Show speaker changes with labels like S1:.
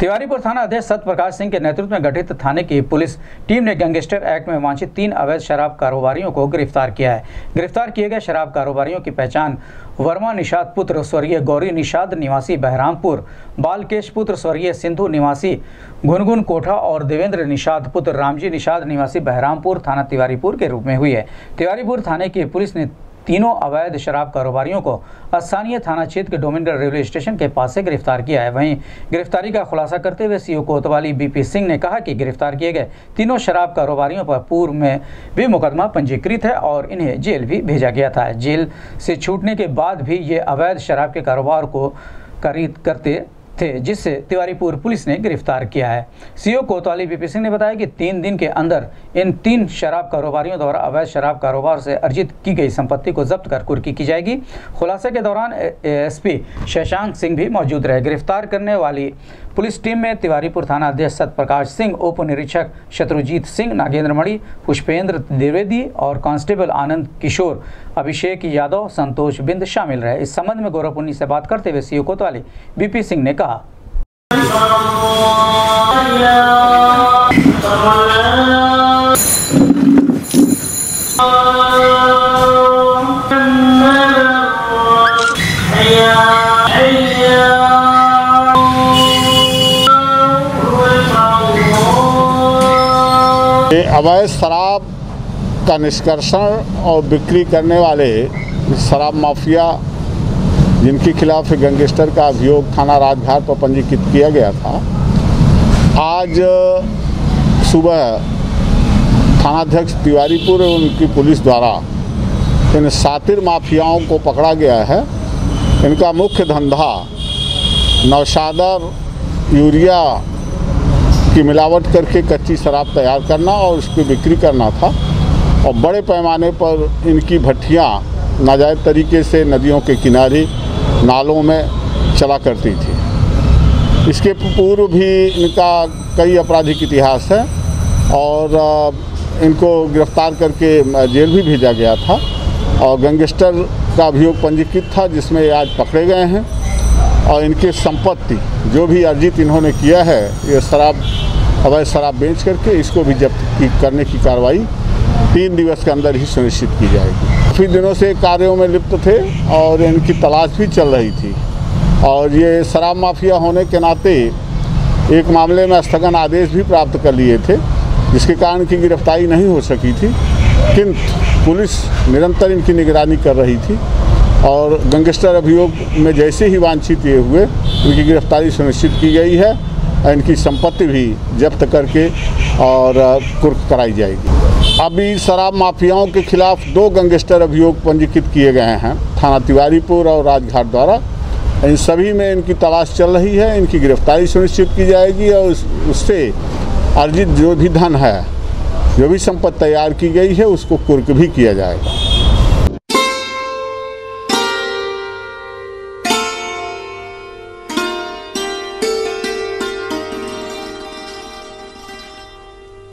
S1: तिवारीपुर थाना अध्यक्ष सत्यप्रकाश सिंह के नेतृत्व में गठित थाने की पुलिस टीम ने गैंगस्टर एक्ट में वांछित तीन अवैध शराब कारोबारियों को गिरफ़्तार किया है। गिरफ़्तार किए गए शराब कारोबारियों की पहचान वर्मा निषाद पुत्र स्वर्गीय गौरी निषाद निवासी बहरामपुर, बालकेश पुत्र स्वर्गीय सिंधु निवासी गुनगुन कोठा और देवेंद्र निषाद पुत्र रामजी निषाद निवासी बहरामपुर थाना तिवारीपुर के रूप में हुई है। तिवारीपुर थाने की पुलिस ने तीनों अवैध शराब कारोबारियों को स्थानीय थाना क्षेत्र के डोमिनर रेलवे स्टेशन के पास से गिरफ़्तार किया है। वहीं गिरफ्तारी का खुलासा करते हुए सीओ कोतवाली बीपी सिंह ने कहा कि गिरफ़्तार किए गए तीनों शराब कारोबारियों पर पूर्व में भी मुकदमा पंजीकृत है और इन्हें जेल भी भेजा गया था। जेल से छूटने के बाद भी ये अवैध शराब के कारोबार को खरीद करते थे, जिससे तिवारीपुर पुलिस ने गिरफ़्तार किया है। सीओ कोतवाली बीपी सिंह ने बताया कि तीन दिन के अंदर इन तीन शराब कारोबारियों द्वारा अवैध शराब कारोबार से अर्जित की गई संपत्ति को जब्त कर कुर्की की जाएगी। खुलासे के दौरान एएसपी शशांक सिंह भी मौजूद रहे। गिरफ़्तार करने वाली पुलिस टीम में तिवारीपुर थाना अध्यक्ष सत्यप्रकाश सिंह, उप निरीक्षक शत्रुजीत सिंह, नागेंद्र मणि, पुष्पेंद्र द्विवेदी और कांस्टेबल आनंद किशोर, अभिषेक यादव, संतोष बिंद शामिल रहे। इस संबंध में गौरवपुन्नी से बात करते हुए सीओ कोतवाली बीपी सिंह ने कहा।
S2: ये अवैध शराब का निष्कर्षण और बिक्री करने वाले शराब माफिया जिनके खिलाफ गैंगस्टर का अभियोग थाना राजघाट पर पंजीकृत किया गया था, आज, सुबह थानाध्यक्ष तिवारीपुर एवं उनकी पुलिस द्वारा इन सातिर माफियाओं को पकड़ा गया है। इनका मुख्य धंधा नौशादर यूरिया की मिलावट करके कच्ची शराब तैयार करना और उसकी बिक्री करना था और बड़े पैमाने पर इनकी भट्टियाँ नाजायज़ तरीके से नदियों के किनारे नालों में चला करती थी। इसके पूर्व भी इनका कई आपराधिक इतिहास है और इनको गिरफ़्तार करके जेल भी भेजा गया था और गैंगस्टर का अभियोग पंजीकृत था जिसमें आज पकड़े गए हैं और इनके संपत्ति जो भी अर्जित इन्होंने किया है, ये शराब, अवैध शराब बेच करके इसको भी जब्त करने की कार्रवाई तीन दिवस के अंदर ही सुनिश्चित की जाएगी। काफ़ी दिनों से कार्यों में लिप्त थे और इनकी तलाश भी चल रही थी। और ये शराब माफिया होने के नाते एक मामले में स्थगन आदेश भी प्राप्त कर लिए थे, जिसके कारण की गिरफ्तारी नहीं हो सकी थी। किंतु पुलिस निरंतर इनकी निगरानी कर रही थी और गैंगस्टर अभियोग में जैसे ही वांछित ये हुए, इनकी गिरफ्तारी सुनिश्चित की गई है। इनकी संपत्ति भी जब्त करके और कुर्क कराई जाएगी। अभी शराब माफियाओं के खिलाफ दो गैंगस्टर अभियोग पंजीकृत किए गए हैं, थाना तिवारीपुर और राजघाट द्वारा। इन सभी में इनकी तलाश चल रही है, इनकी गिरफ्तारी सुनिश्चित की जाएगी और उससे अर्जित जो भी धन है, जो भी संपत्ति तैयार की गई है, उसको कुर्क भी किया जाएगा।